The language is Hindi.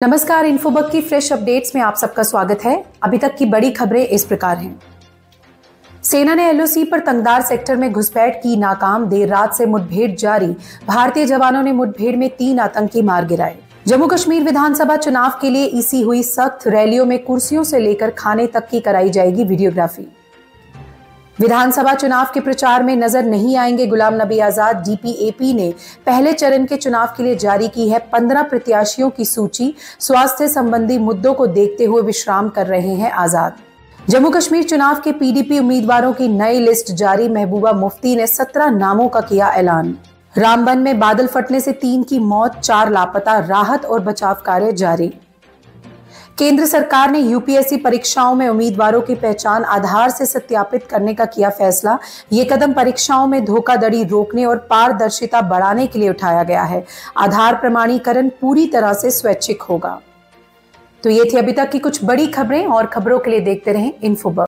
नमस्कार इन्फोबक की फ्रेश अपडेट्स में आप सबका स्वागत है। अभी तक की बड़ी खबरें इस प्रकार हैं। सेना ने एलओसी पर तंगदार सेक्टर में घुसपैठ की नाकाम देर रात से मुठभेड़ जारी। भारतीय जवानों ने मुठभेड़ में तीन आतंकी मार गिराए। जम्मू कश्मीर विधानसभा चुनाव के लिए इसी हुई सख्त रैलियों में कुर्सियों से लेकर खाने तक की कराई जाएगी वीडियोग्राफी। विधानसभा चुनाव के प्रचार में नज़र नहीं आएँगे गुलाम नबी आज़ाद। डीपीएपी ने पहले चरण के चुनाव के लिए जारी की है पंद्रह प्रत्याशियों की सूची। स्वास्थ्य संबंधी मुद्दों को देखते हुए विश्राम कर रहे हैं आज़ाद। जम्मू कश्मीर चुनाव के पीडीपी उम्मीदवारों की नई लिस्ट जारी। महबूबा मुफ्ती ने सत्रह नामों का किया ऐलान। रामबन में बादल फटने से तीन की मौत, चार लापता, राहत और बचाव कार्य जारी। केंद्र सरकार ने यूपीएससी परीक्षाओं में उम्मीदवारों की पहचान आधार से सत्यापित करने का किया फैसला। ये कदम परीक्षाओं में धोखाधड़ी रोकने और पारदर्शिता बढ़ाने के लिए उठाया गया है। आधार प्रमाणीकरण पूरी तरह से स्वैच्छिक होगा। तो ये थी अभी तक की कुछ बड़ी खबरें और खबरों के लिए देखते रहें इन्फोबक